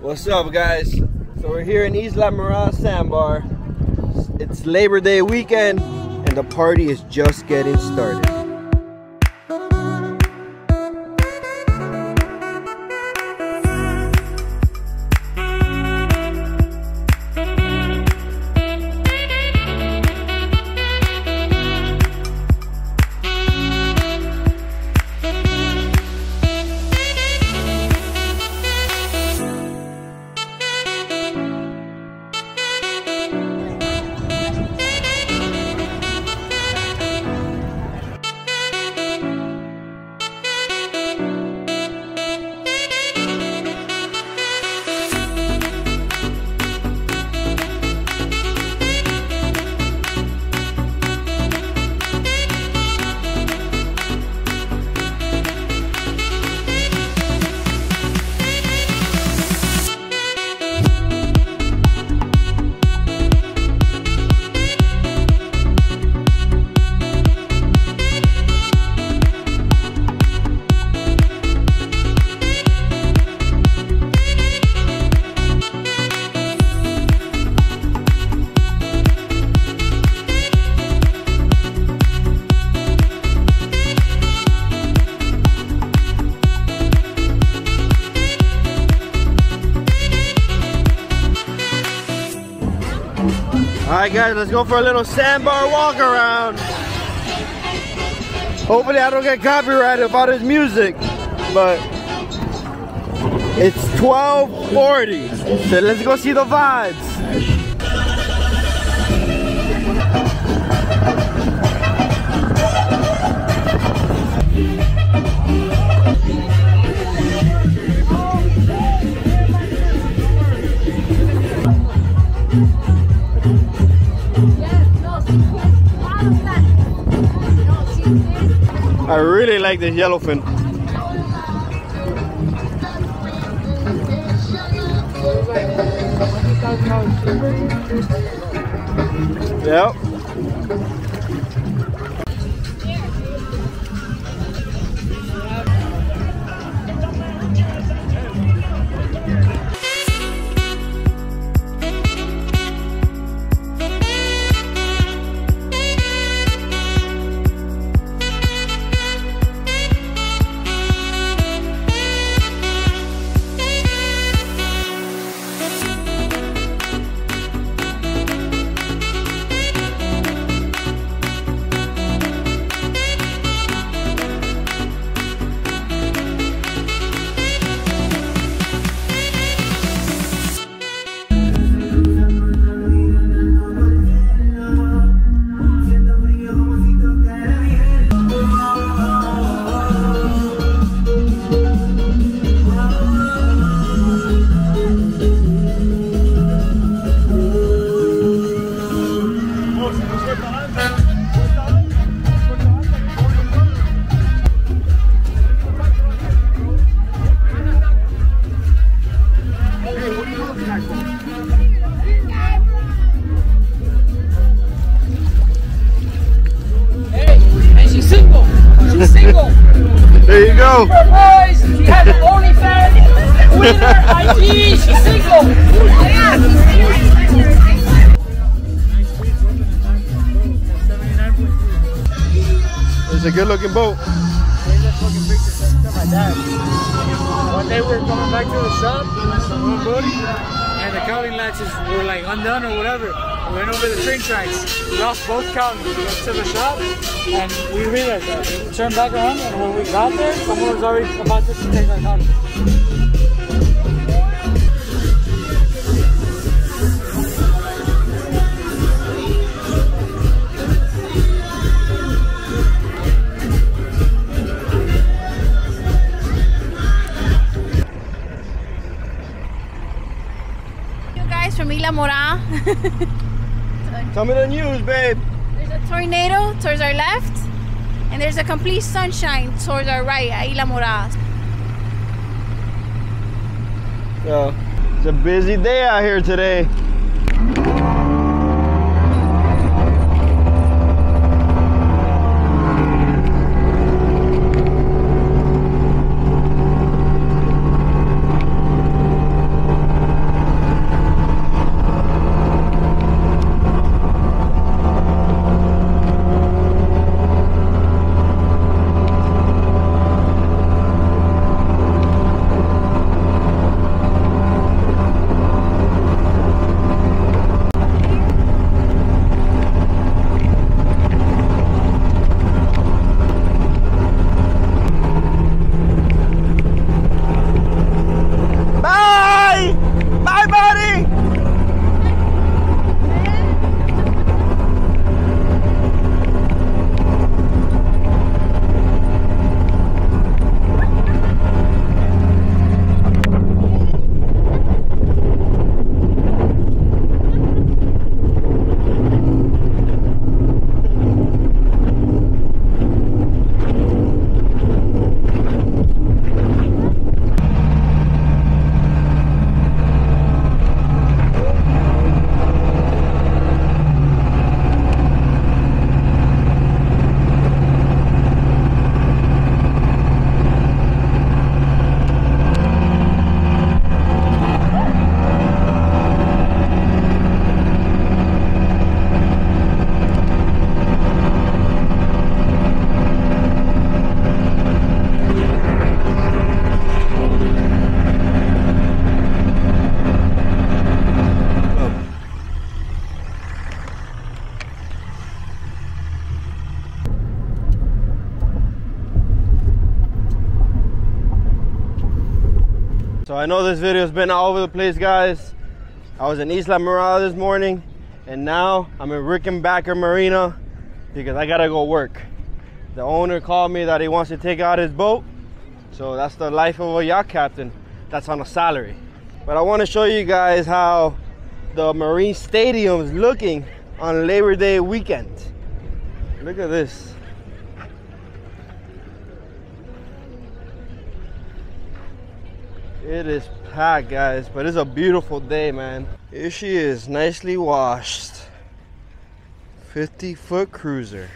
What's up, guys? So we're here in Isla Mora Sandbar. It's Labor Day weekend, and the party is just getting started. Alright guys, let's go for a little sandbar walk around. Hopefully I don't get copyrighted about his music, but it's 1240. So let's go see the vibes. I really like this yellowfin. Yep. Single. There you go. Boys, she has an OnlyFans. Twitter, IG, she's single. It's a good looking boat. One day we were coming back to the shop, one buddy, and the cowling latches were like undone or whatever. We went over the train tracks, we lost both. We went to the shop, and we realized that. We turned back around, and when we got there, someone was already about to take our. You guys from Mora. Tell me the news, babe. There's a tornado towards our left, and there's a complete sunshine towards our right at Isla Mora. So, it's a busy day out here today. I know this video's been all over the place, guys. I was in Islamorada this morning, and now I'm in Rickenbacker Marina because I gotta go work. The owner called me that he wants to take out his boat, so that's the life of a yacht captain. That's on a salary. But I want to show you guys how the Marine Stadium is looking on Labor Day weekend. Look at this. It is packed, guys, but it's a beautiful day, man. Here she is, nicely washed. 50 foot cruiser.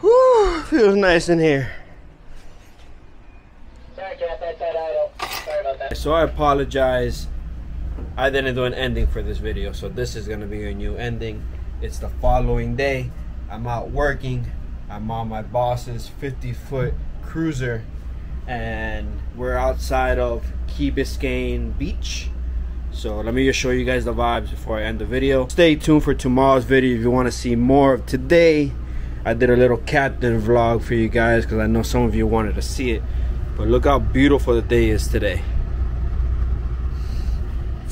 Whew, feels nice in here. Sorry, Cap, that's that idle. Sorry about that. So I apologize. I didn't do an ending for this video, so this is gonna be a new ending. It's the following day. I'm out working. I'm on my boss's 50 foot cruiser, and we're outside of Key Biscayne Beach. So let me just show you guys the vibes before I end the video. Stay tuned for tomorrow's video if you want to see more of today. I did a little captain vlog for you guys because I know some of you wanted to see it. But look how beautiful the day is today.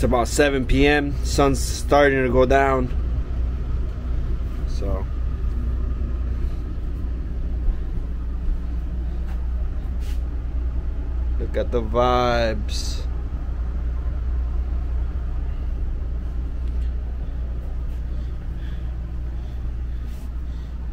It's about 7 p.m. Sun's starting to go down. So look at the vibes.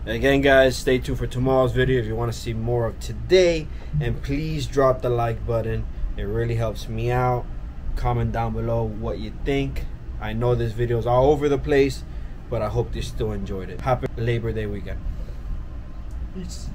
Again, guys, stay tuned for tomorrow's video if you want to see more of today. And please drop the like button. It really helps me out. Comment down below what you think. I know this video is all over the place, but I hope you still enjoyed it. Happy Labor Day weekend. Peace.